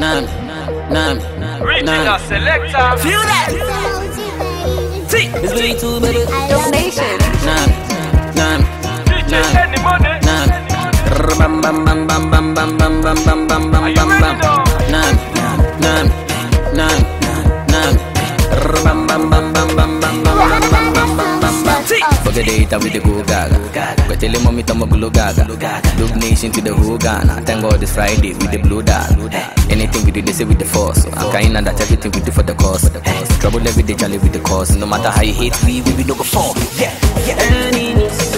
Naami, Naami, Original Naami. selector. Feel that? See, it's way too baby. Donation. Naami, Naami, DJ Naami, Kenny Money. Naami. Bam bam bam bam bam bam bam bam bam bam bam bam bam. now? Naami, Naami, Naami, Naami. Bam bam bam bam bam bam bam bam bam bam bam bam bam. Forget the hater with the go gaga. Go tell him mommy to glue gaga. Look nation to the whole Ghana. Thank God it's Friday with the blue dot. Anything we do, they say with the force. I'm kind and that everything we do for the cause. Eh, trouble every day, jolly with the cause. No matter how you hate, we we we no go fall. Yeah, yeah.